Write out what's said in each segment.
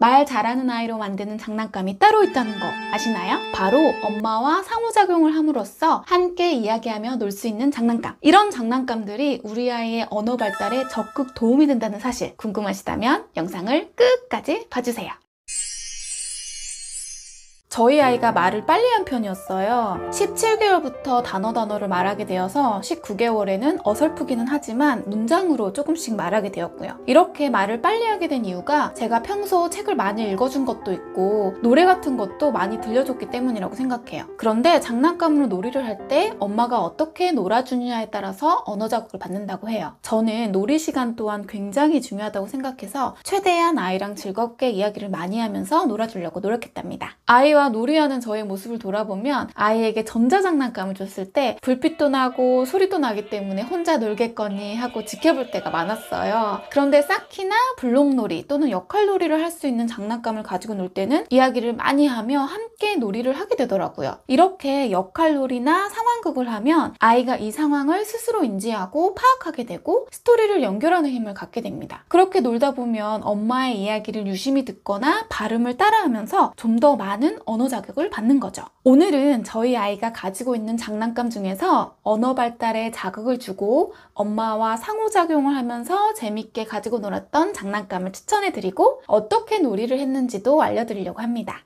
말 잘하는 아이로 만드는 장난감이 따로 있다는 거 아시나요? 바로 엄마와 상호작용을 함으로써 함께 이야기하며 놀 수 있는 장난감. 이런 장난감들이 우리 아이의 언어 발달에 적극 도움이 된다는 사실 궁금하시다면 영상을 끝까지 봐주세요. 저희 아이가 말을 빨리 한 편이었어요. 17개월부터 단어 단어를 말하게 되어서 19개월에는 어설프기는 하지만 문장으로 조금씩 말하게 되었고요. 이렇게 말을 빨리 하게 된 이유가 제가 평소 책을 많이 읽어준 것도 있고 노래 같은 것도 많이 들려줬기 때문이라고 생각해요. 그런데 장난감으로 놀이를 할 때 엄마가 어떻게 놀아주느냐에 따라서 언어 자극을 받는다고 해요. 저는 놀이 시간 또한 굉장히 중요하다고 생각해서 최대한 아이랑 즐겁게 이야기를 많이 하면서 놀아주려고 노력했답니다. 아이와 놀이하는 저의 모습을 돌아보면 아이에게 전자장난감을 줬을 때 불빛도 나고 소리도 나기 때문에 혼자 놀겠거니 하고 지켜볼 때가 많았어요. 그런데 쌓기나 블록놀이 또는 역할놀이를 할 수 있는 장난감을 가지고 놀 때는 이야기를 많이 하며 함께 놀이를 하게 되더라고요. 이렇게 역할놀이나 상황극을 하면 아이가 이 상황을 스스로 인지하고 파악하게 되고 스토리를 연결하는 힘을 갖게 됩니다. 그렇게 놀다 보면 엄마의 이야기를 유심히 듣거나 발음을 따라하면서 좀 더 많은 언어 자극을 받는 거죠. 오늘은 저희 아이가 가지고 있는 장난감 중에서 언어 발달에 자극을 주고 엄마와 상호작용을 하면서 재밌게 가지고 놀았던 장난감을 추천해 드리고 어떻게 놀이를 했는지도 알려드리려고 합니다.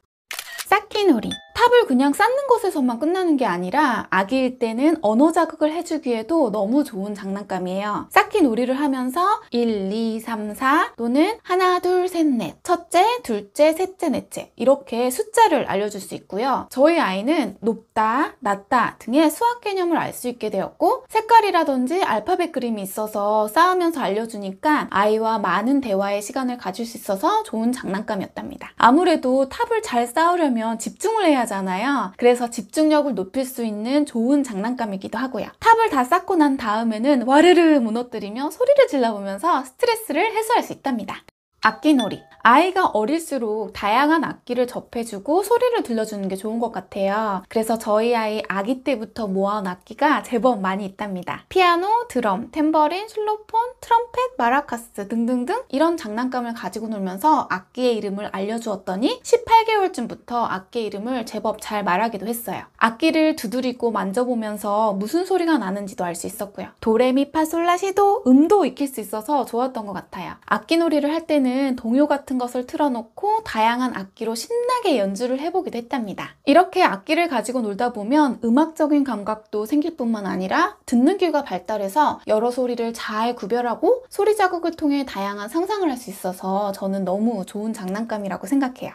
쌓기 놀이 탑을 그냥 쌓는 것에서만 끝나는 게 아니라 아기일 때는 언어 자극을 해주기에도 너무 좋은 장난감이에요. 쌓기 놀이를 하면서 1, 2, 3, 4 또는 하나, 둘, 셋, 넷 첫째, 둘째, 셋째, 넷째 이렇게 숫자를 알려줄 수 있고요. 저희 아이는 높다, 낮다 등의 수학 개념을 알 수 있게 되었고 색깔이라든지 알파벳 그림이 있어서 쌓으면서 알려주니까 아이와 많은 대화의 시간을 가질 수 있어서 좋은 장난감이었답니다. 아무래도 탑을 잘 쌓으려면 집중을 해야 하잖아요. 그래서 집중력을 높일 수 있는 좋은 장난감이기도 하고요. 탑을 다 쌓고 난 다음에는 와르르 무너뜨리며 소리를 질러보면서 스트레스를 해소할 수 있답니다. 악기놀이. 아이가 어릴수록 다양한 악기를 접해주고 소리를 들려주는 게 좋은 것 같아요. 그래서 저희 아이 아기 때부터 모아온 악기가 제법 많이 있답니다. 피아노, 드럼, 탬버린, 실로폰, 트럼펫, 마라카스 등등등 이런 장난감을 가지고 놀면서 악기의 이름을 알려주었더니 18개월쯤부터 악기 이름을 제법 잘 말하기도 했어요. 악기를 두드리고 만져보면서 무슨 소리가 나는지도 알 수 있었고요. 도레미파솔라시도 음도 익힐 수 있어서 좋았던 것 같아요. 악기놀이를 할 때는 때는 동요 같은 것을 틀어놓고 다양한 악기로 신나게 연주를 해보기도 했답니다. 이렇게 악기를 가지고 놀다 보면 음악적인 감각도 생길 뿐만 아니라 듣는 귀가 발달해서 여러 소리를 잘 구별하고 소리 자극을 통해 다양한 상상을 할 수 있어서 저는 너무 좋은 장난감이라고 생각해요.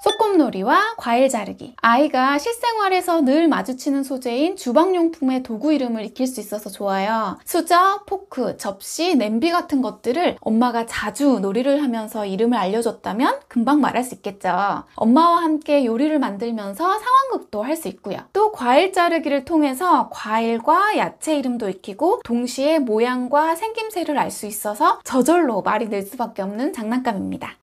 소꿉놀이와 과일 자르기. 아이가 실생활에서 늘 마주치는 소재인 주방용품의 도구 이름을 익힐 수 있어서 좋아요. 수저, 포크, 접시, 냄비 같은 것들을 엄마가 자주 놀이를 하면서 이름을 알려줬다면 금방 말할 수 있겠죠. 엄마와 함께 요리를 만들면서 상황극도 할 수 있고요. 또 과일 자르기를 통해서 과일과 야채 이름도 익히고 동시에 모양과 생김새를 알 수 있어서 저절로 말이 늘 수밖에 없는 장난감입니다.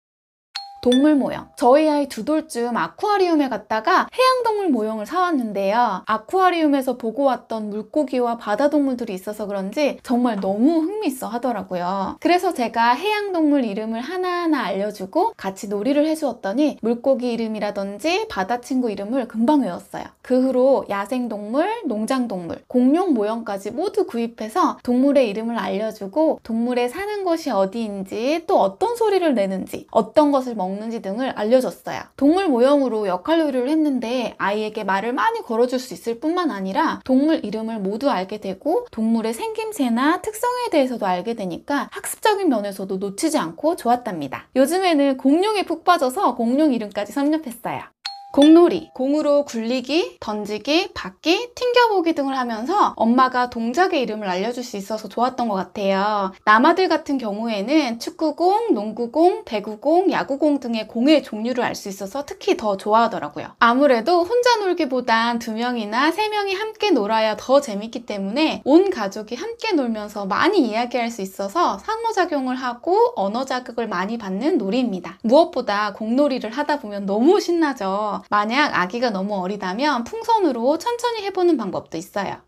동물 모형. 저희 아이 두 돌쯤 아쿠아리움에 갔다가 해양동물 모형을 사왔는데요. 아쿠아리움에서 보고 왔던 물고기와 바다 동물들이 있어서 그런지 정말 너무 흥미있어 하더라고요. 그래서 제가 해양동물 이름을 하나하나 알려주고 같이 놀이를 해주었더니 물고기 이름이라든지 바다 친구 이름을 금방 외웠어요. 그 후로 야생동물, 농장동물, 공룡 모형까지 모두 구입해서 동물의 이름을 알려주고 동물의 사는 곳이 어디인지 또 어떤 소리를 내는지 어떤 것을 먹 먹는지 등을 알려줬어요. 동물 모형으로 역할놀이를 했는데 아이에게 말을 많이 걸어줄 수 있을 뿐만 아니라 동물 이름을 모두 알게 되고 동물의 생김새나 특성에 대해서도 알게 되니까 학습적인 면에서도 놓치지 않고 좋았답니다. 요즘에는 공룡에 푹 빠져서 공룡 이름까지 섭렵했어요. 공놀이, 공으로 굴리기, 던지기, 받기, 튕겨보기 등을 하면서 엄마가 동작의 이름을 알려줄 수 있어서 좋았던 것 같아요. 남아들 같은 경우에는 축구공, 농구공, 배구공, 야구공 등의 공의 종류를 알 수 있어서 특히 더 좋아하더라고요. 아무래도 혼자 놀기보단 두 명이나 세 명이 함께 놀아야 더 재밌기 때문에 온 가족이 함께 놀면서 많이 이야기할 수 있어서 상호작용을 하고 언어 자극을 많이 받는 놀이입니다. 무엇보다 공놀이를 하다 보면 너무 신나죠. 만약 아기가 너무 어리다면 풍선으로 천천히 해보는 방법도 있어요.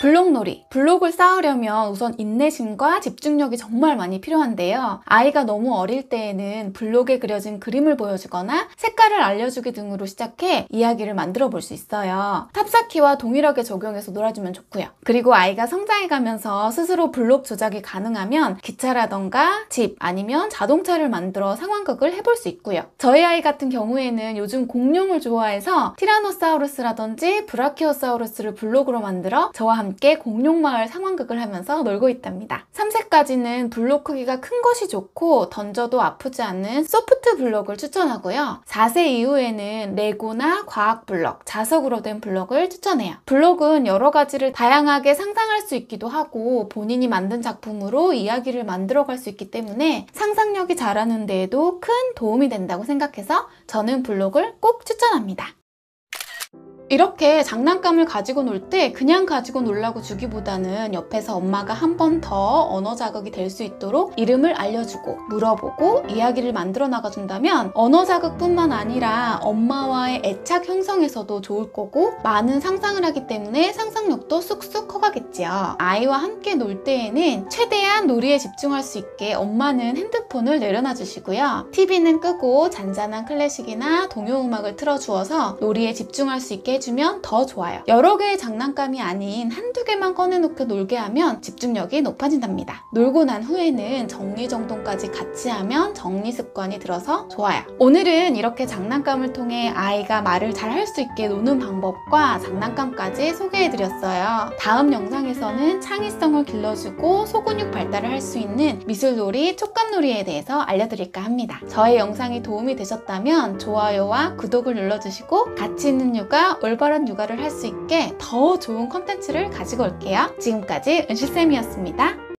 블록놀이. 블록을 쌓으려면 우선 인내심과 집중력이 정말 많이 필요한데요. 아이가 너무 어릴 때에는 블록에 그려진 그림을 보여주거나 색깔을 알려주기 등으로 시작해 이야기를 만들어 볼 수 있어요. 탑쌓기와 동일하게 적용해서 놀아주면 좋고요. 그리고 아이가 성장해가면서 스스로 블록 조작이 가능하면 기차라던가 집 아니면 자동차를 만들어 상황극을 해볼 수 있고요. 저희 아이 같은 경우에는 요즘 공룡을 좋아해서 티라노사우루스라든지 브라키오사우루스를 블록으로 만들어 저와 함께 공룡마을 상황극을 하면서 놀고 있답니다. 3세까지는 블록 크기가 큰 것이 좋고 던져도 아프지 않는 소프트 블록을 추천하고요. 4세 이후에는 레고나 과학 블록, 자석으로 된 블록을 추천해요. 블록은 여러 가지를 다양하게 상상할 수 있기도 하고 본인이 만든 작품으로 이야기를 만들어 갈 수 있기 때문에 상상력이 자라는 데에도 큰 도움이 된다고 생각해서 저는 블록을 꼭 추천합니다. 이렇게 장난감을 가지고 놀 때 그냥 가지고 놀라고 주기보다는 옆에서 엄마가 한 번 더 언어 자극이 될 수 있도록 이름을 알려주고 물어보고 이야기를 만들어 나가준다면 언어 자극뿐만 아니라 엄마와의 애착 형성에서도 좋을 거고 많은 상상을 하기 때문에 상상력도 쑥쑥 커가겠지요. 아이와 함께 놀 때에는 최대한 놀이에 집중할 수 있게 엄마는 핸드폰을 내려놔 주시고요. TV는 끄고 잔잔한 클래식이나 동요 음악을 틀어 주어서 놀이에 집중할 수 있게 해 주면 더 좋아요. 여러 개의 장난감이 아닌 한두 개만 꺼내놓고 놀게 하면 집중력이 높아진답니다. 놀고 난 후에는 정리정돈까지 같이 하면 정리 습관이 들어서 좋아요. 오늘은 이렇게 장난감을 통해 아이가 말을 잘 할 수 있게 노는 방법과 장난감까지 소개해드렸어요. 다음 영상에서는 창의성을 길러주고 소근육 발달을 할 수 있는 미술놀이, 촉감놀이에 대해서 알려드릴까 합니다. 저의 영상이 도움이 되셨다면 좋아요와 구독을 눌러주시고 가치 있는 육아, 올바른 육아를 할 수 있게 더 좋은 컨텐츠를 가지고 올게요. 지금까지 은실쌤이었습니다.